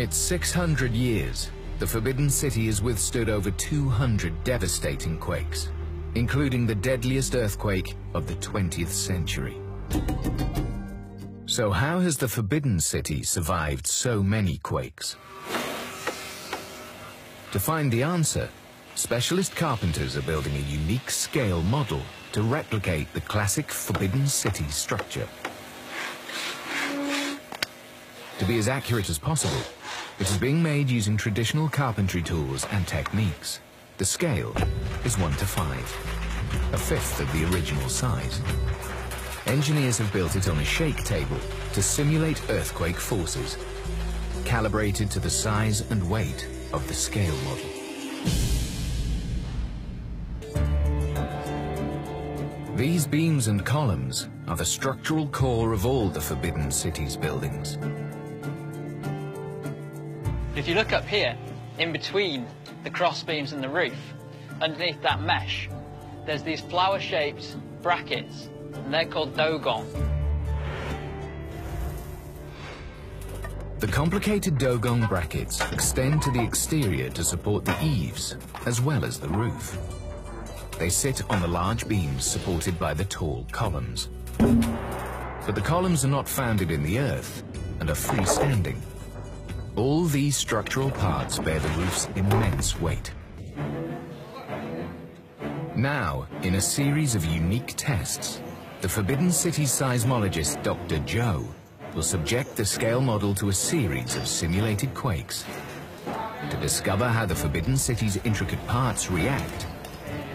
its 600 years, the Forbidden City has withstood over 200 devastating quakes, including the deadliest earthquake of the 20th century. So how has the Forbidden City survived so many quakes? To find the answer, specialist carpenters are building a unique scale model to replicate the classic Forbidden City structure. To be as accurate as possible, it is being made using traditional carpentry tools and techniques. The scale is 1 to 5, a fifth of the original size. Engineers have built it on a shake table to simulate earthquake forces, calibrated to the size and weight of the scale model. These beams and columns are the structural core of all the Forbidden City's buildings. If you look up here, in between the cross beams and the roof, underneath that mesh, there's these flower-shaped brackets and they're called dougong. The complicated dougong brackets extend to the exterior to support the eaves, as well as the roof. They sit on the large beams supported by the tall columns. But the columns are not founded in the earth and are freestanding. All these structural parts bear the roof's immense weight. Now, in a series of unique tests, the Forbidden City seismologist Dr. Joe will subject the scale model to a series of simulated quakes to discover how the Forbidden City's intricate parts react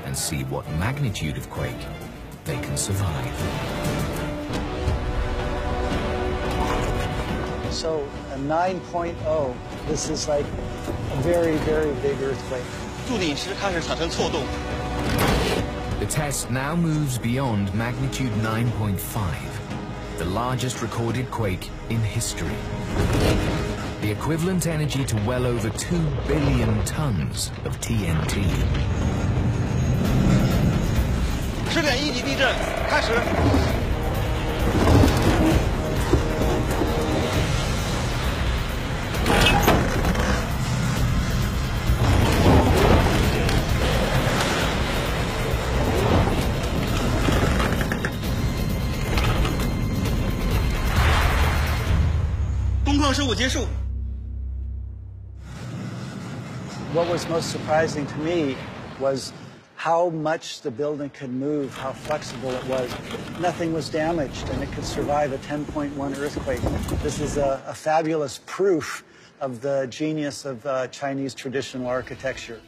and see what magnitude of quake they can survive. So a 9.0, this is like a very, very big earthquake. 柱顶时开始产生错动。the test now moves beyond magnitude 9.5, the largest recorded quake in history. The equivalent energy to well over 2 billion tons of TNT. 十点一级地震开始。 What was most surprising to me was how much the building could move, how flexible it was. Nothing was damaged, and it could survive a 10.1 earthquake. This is a, a fabulous proof of the genius of uh, Chinese traditional architecture.